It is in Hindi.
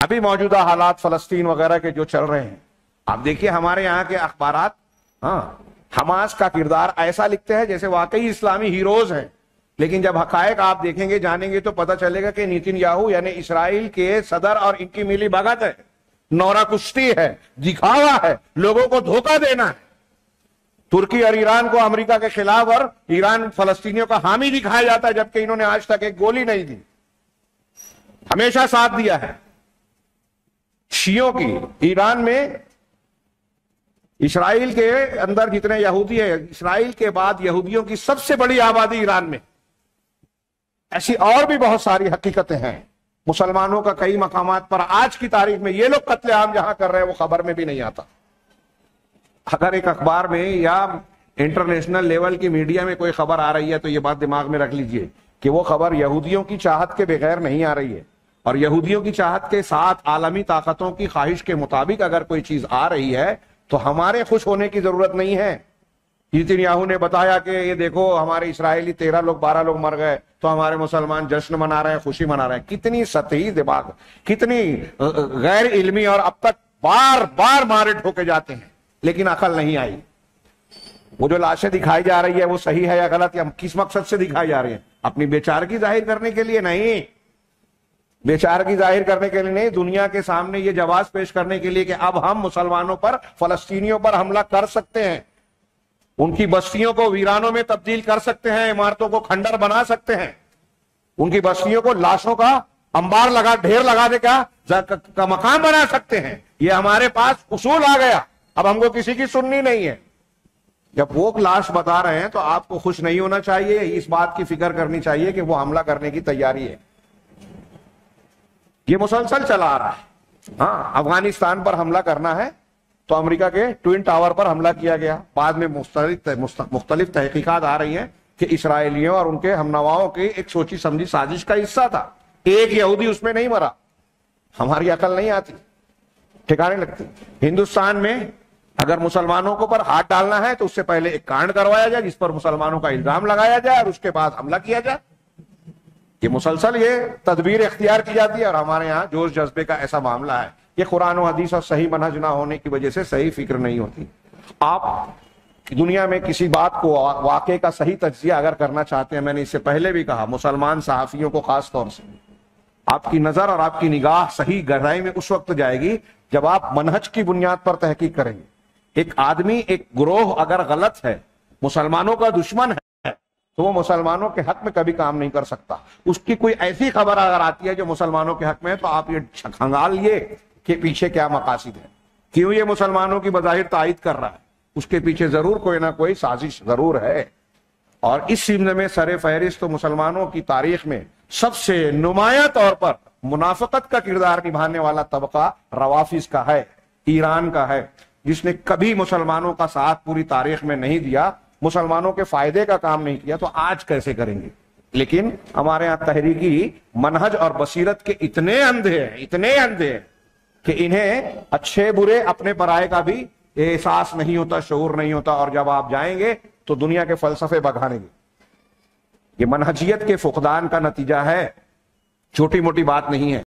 अभी मौजूदा हालात फलस्तीन वगैरह के जो चल रहे हैं। आप देखिए हमारे यहाँ के अखबार हाँ हमास का किरदार ऐसा लिखते हैं जैसे वाकई इस्लामी हीरोज हैं। लेकिन जब हकायक आप देखेंगे, जानेंगे तो पता चलेगा कि नितिन याहू यानी इसराइल के सदर और इनकी मिली भगत है। नौरा कुश्ती है, दिखावा है, लोगों को धोखा देना है। तुर्की और ईरान को अमेरिका के खिलाफ और ईरान फलस्तीनियों का हामी दिखाया जाता है, जबकि इन्होंने आज तक एक गोली नहीं दी। हमेशा साथ दिया है। शियों की। ईरान में इसराइल के अंदर जितने यहूदी है, इसराइल के बाद यहूदियों की सबसे बड़ी आबादी ईरान में। ऐसी और भी बहुत सारी हकीकतें हैं। मुसलमानों का कई मकाम पर आज की तारीख में ये लोग कत्लेआम जहाँ कर रहे हैं, वो खबर में भी नहीं आता। अगर एक अखबार में या इंटरनेशनल लेवल की मीडिया में कोई खबर आ रही है तो ये बात दिमाग में रख लीजिए कि वो खबर यहूदियों की चाहत के बगैर नहीं आ रही है। और यहूदियों की चाहत के साथ आलमी ताकतों की ख्वाहिश के मुताबिक अगर कोई चीज़ आ रही है तो हमारे खुश होने की ज़रूरत नहीं है। नितिन याहू ने बताया कि ये देखो, हमारे इसराइली तेरह लोग, बारह लोग मर गए तो हमारे मुसलमान जश्न मना रहे हैं, खुशी मना रहे हैं। कितनी सतही दिमाग, कितनी गैर इल्मी और अब तक बार बार मारे ठोके जाते हैं, लेकिन अकल नहीं आई। वो जो लाशें दिखाई जा रही है, वो सही है या गलत, या किस मकसद से दिखाई जा रही है? अपनी बेचारगी ज़ाहिर करने के लिए नहीं। बेचार की ज़ाहिर करने के लिए नहीं दुनिया के सामने ये जवाब पेश करने के लिए कि अब हम मुसलमानों पर फलस्तीनियों पर हमला कर सकते हैं। उनकी बस्तियों को वीरानों में तब्दील कर सकते हैं इमारतों को खंडर बना सकते हैं। उनकी बस्तियों को लाशों का अंबार लगा ढेर लगा दे का, का मकान बना सकते हैं। ये हमारे पास उसूल आ गया। अब हमको किसी की सुननी नहीं है। जब वो लाश बता रहे हैं तो आपको खुश नहीं होना चाहिए इस बात की फ़िक्र करनी चाहिए कि वो हमला करने की तैयारी है। ये मुसलसल चला आ रहा है। हाँ अफ़गानिस्तान पर हमला करना है तो अमेरिका के ट्विन टावर पर हमला किया गया। बाद में मुख्तलिफ़ तहकीकत आ रही है कि इसराइलियों और उनके हमनवाओं की एक सोची समझी साजिश का हिस्सा था। एक यहूदी उसमें नहीं मरा। हमारी अकल नहीं आती। ठिकाने लगती। हिंदुस्तान में अगर मुसलमानों को पर हाथ डालना है तो उससे पहले एक कांड करवाया जाए, जिस पर मुसलमानों का इल्ज़ाम लगाया जाए और उसके बाद हमला किया जाए। ये मुसलसल ये तदबीर इख्तियार की जाती है और हमारे यहाँ जोश जज्बे का ऐसा मामला है ये कुरान हदीस और सही मनहज ना होने की वजह से सही फ़िक्र नहीं होती। आप दुनिया में किसी बात को वाकई का सही तजिया अगर करना चाहते हैं, मैंने इससे पहले भी कहा, मुसलमान सहाफियों को खास तौर से। आपकी नज़र और आपकी निगाह सही गहराई में उस वक्त जाएगी जब आप मनहज की बुनियाद पर तहकीक करेंगे। एक आदमी, एक ग्रोह अगर गलत है, मुसलमानों का दुश्मन है तो वो मुसलमानों के हक में कभी काम नहीं कर सकता। उसकी कोई ऐसी खबर अगर आती है जो मुसलमानों के हक में है तो आप ये खंगाल लिए कि पीछे क्या मकासद है। क्यों ये मुसलमानों की बजाहिर तायद कर रहा है? उसके पीछे ज़रूर कोई ना कोई साजिश ज़रूर है। और इस सिमत में सर फहरिस्त तो मुसलमानों की तारीख में सबसे नुमाया तौर पर मुनाफत का किरदार निभाने वाला तबका रवाफिज का है, ईरान का है, जिसने कभी मुसलमानों का साथ पूरी तारीख में नहीं दिया। मुसलमानों के फ़ायदे का काम नहीं किया तो आज कैसे करेंगे? लेकिन हमारे यहाँ तहरीकी मनहज और बसीरत के इतने अंधे हैं, इतने अंधे हैं कि इन्हें अच्छे बुरे अपने पराये का भी एहसास नहीं होता शूर नहीं होता। और जब आप जाएँगे तो दुनिया के फलसफे बघानेंगे। ये मनहजियत के फुकदान का नतीजा है। छोटी मोटी बात नहीं है।